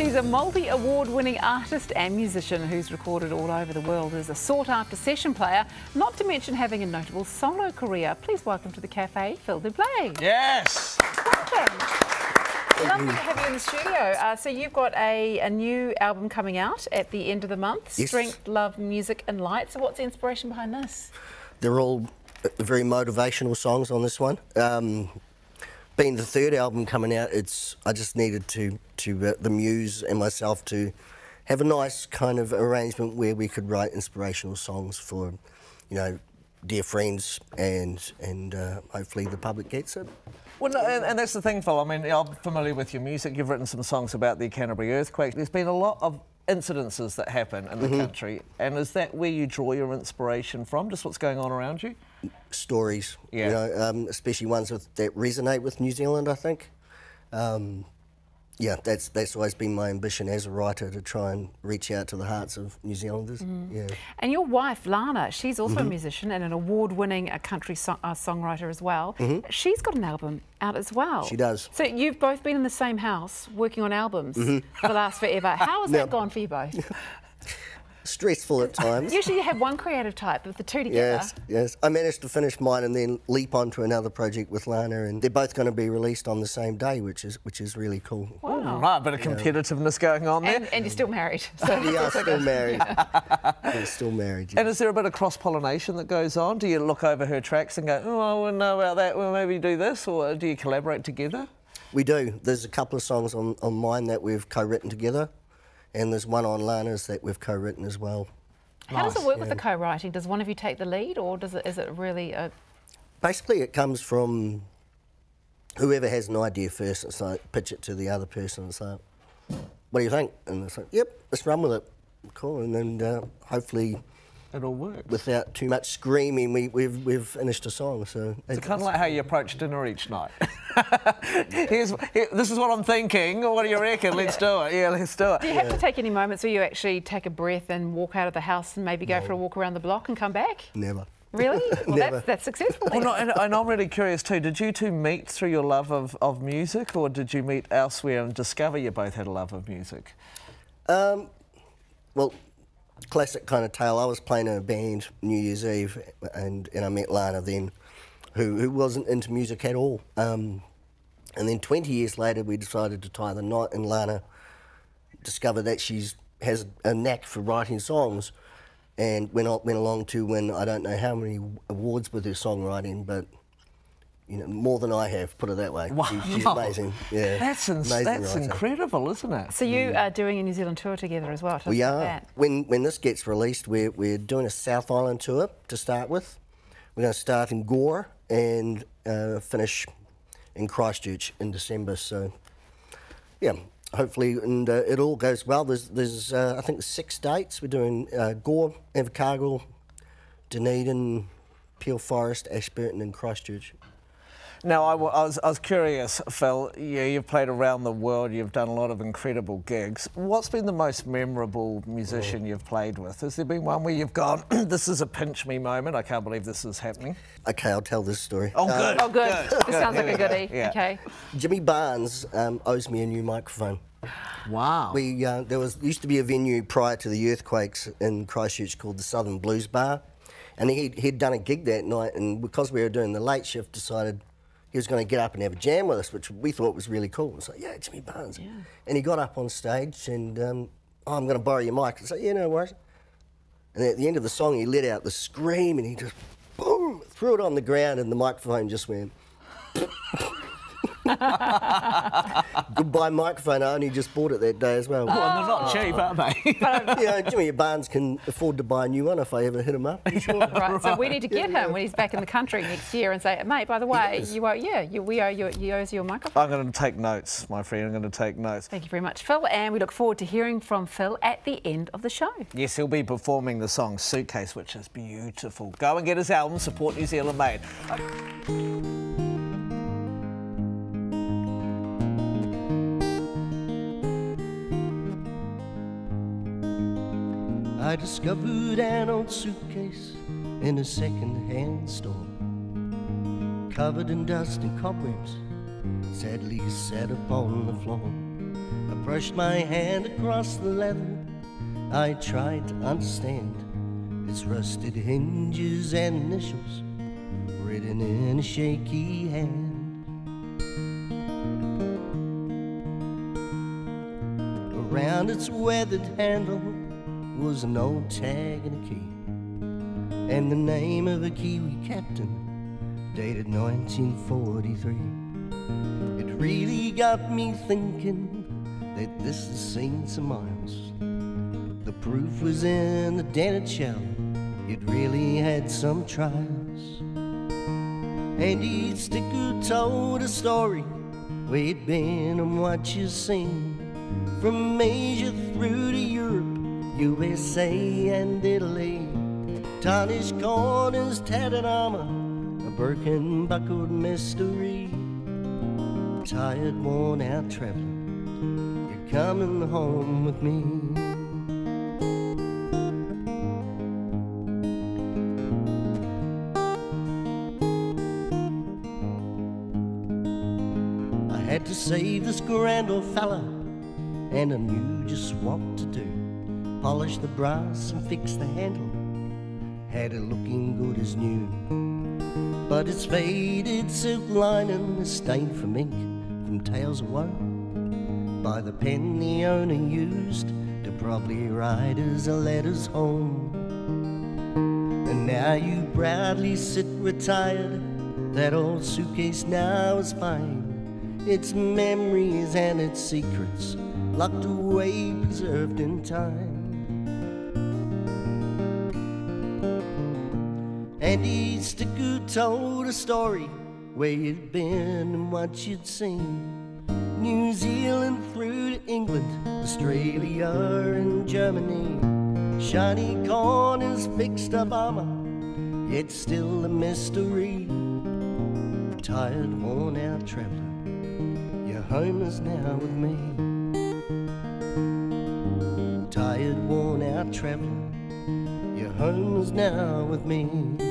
He's a multi award winning artist and musician who's recorded all over the world as a sought after session player, not to mention having a notable solo career. Please welcome to the cafe, Phil Doublet. Yes. Welcome. Lovely to have you in the studio. Uh, so you've got a, a new album coming out at the end of the month, Yes. Strength, Love, Music and Light. So what's the inspiration behind this? They're all very motivational songs on this one. Um, being the third album coming out, it's I just needed to to uh, the muse and myself to have a nice kind of arrangement where we could write inspirational songs for, you know, dear friends and and uh, hopefully the public gets it. Well, no, and, and that's the thing, Phil. I mean, I'm familiar with your music. You've written some songs about the Canterbury earthquake. There's been a lot of incidences that happen in the Mm-hmm. country, and is that where you draw your inspiration from? Just what's going on around you? Stories, Yeah. you know, um, especially ones with, that resonate with New Zealand. I think, um, yeah, that's that's always been my ambition as a writer to try and reach out to the hearts of New Zealanders. Mm-hmm. Yeah, And your wife, Lana, she's also Mm-hmm. a musician and an award winning uh, country so- uh, songwriter as well. She's got an album out as well. Mm-hmm. She does. So you've both been in the same house working on albums for the last forever. How has that Mm-hmm. Gone for you both? stressful at times. Usually you have one creative type, but the two together. Yes, yes. I managed to finish mine and then leap onto another project with Lana, and they're both going to be released on the same day, which is which is really cool. Wow. Right, a bit of competitiveness going on there. And, and you're still married. So We are still married. We're still married. yeah. And is there a bit of cross pollination that goes on? Do you look over her tracks and go, oh, I wouldn't know about that, well, maybe do this? Or do you collaborate together? We do. There's a couple of songs on, on mine that we've co-written together, and there's one on Lana's that we've co-written as well. How does it Nice, work with the co-writing? Does one of you take the lead, or does it is it really a Basically, it comes from whoever has an idea first. It's like pitch it to the other person. It's like, what do you think? And it's like, yep, let's run with it. Cool. And then uh, hopefully, It all works. without too much screaming, we, we've we've finished a song. So It's kind of like how you approach dinner each night. Here's, here, this is what I'm thinking. What do you reckon? Let's do it. Yeah, let's do it. Do you have to take any moments where you actually take a breath and walk out of the house and maybe go for a walk around the block and come back? never. Really? Well, Never. that's, that's successful. Well, no, and, and I'm really curious too. Did you two meet through your love of, of music, or did you meet elsewhere and discover you both had a love of music? Um, well, classic kind of tale. I was playing in a band New Year's Eve, and, and I met Lana then, who, who wasn't into music at all. Um, and then 20 years later, we decided to tie the knot, and Lana discovered that she's has a knack for writing songs, and went went along to win I don't know how many awards with her songwriting, but. You know, more than I have, put it that way. She- she's Wow. amazing. Yeah, That's ins- amazing that's writer. incredible, isn't it? So you are doing a New Zealand tour together as well. Tell us We about are. that. When when this gets released, we're we're doing a South Island tour to start with. We're going to start in Gore and uh, finish in Christchurch in December. So, yeah, hopefully, and uh, it all goes well. There's there's uh, I think six dates. We're doing uh, Gore, Invercargill, Dunedin, Peel Forest, Ashburton, and Christchurch. Now, I, I was, I was curious, Phil. Yeah, you've played around the world. You've done a lot of incredible gigs. What's been the most memorable musician you've played with? Has there been one where you've gone, "This is a pinch me moment. I can't believe this is happening." Okay, I'll tell this story. Oh, good. Oh, good. This sounds like a goodie. Yeah. Okay. Jimmy Barnes um, owes me a new microphone. Wow. We uh, there was used to be a venue prior to the earthquakes in Christchurch called the Southern Blues Bar, and he he'd done a gig that night, and because we were doing the late shift, decided he was going to get up and have a jam with us, which we thought was really cool. It's like, yeah, Jimmy Barnes, and he got up on stage and um, oh, I'm going to borrow your mic. I said, yeah, no worries. And at the end of the song, he let out the scream, and he just boom threw it on the ground, and the microphone just went. Goodbye microphone. I only just bought it that day as well. Well, they're not cheap, are they? yeah, Jimmy your Barnes can afford to buy a new one if I ever hit him up. Right. So we need to get him when he's back in the country next year and say, mate, by the way, Yes. you owe, yeah, you, we owe you, you owe us your microphone. I'm going to take notes, my friend. I'm going to take notes. Thank you very much, Phil, and we look forward to hearing from Phil at the end of the show. Yes, he'll be performing the song Suitcase, which is beautiful. Go and get his album, support New Zealand Made. I discovered an old suitcase in a second-hand store, covered in dust and cobwebs, sadly set upon the floor. I Brushed my hand across the leather. I tried to understand its rusted hinges and initials written in a shaky hand. Around its weathered handle was an old tag and a key, and the name of a Kiwi captain dated 1943. It really got me thinking that this is St. Miles. The proof was in the dented shell, it really had some trials. And each sticker told a story where he'd been and what you'd seen. From Asia USA and Italy. Tarnished corners, tattered armor, a broken buckled mystery. Tired, worn out traveler, you're coming home with me. I had to save this grand old fella, and I knew just what to do. Polish the brass and fix the handle, had it looking good as new. But its faded silk lining is stained from ink from tales of woe by the pen the owner used to probably write his letters home. And now you proudly sit retired, that old suitcase now is fine its memories and its secrets locked away, preserved in time. And each sticker told a story where you'd been and what you'd seen. New Zealand through to England, Australia and Germany. Shiny corners, fixed up armor, yet still a mystery. Tired, worn out traveler your home is now with me. Tired, worn out traveler, your home is now with me.